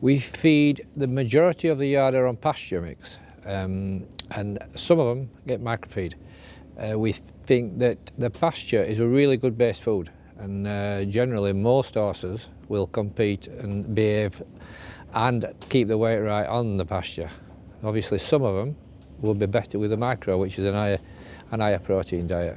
We feed the majority of the yard are on pasture mix um, and some of them get microfeed. Uh, we think that the pasture is a really good base food and uh, generally most horses will compete and behave and keep the weight right on the pasture. Obviously some of them will be better with the micro which is an higher, an higher protein diet.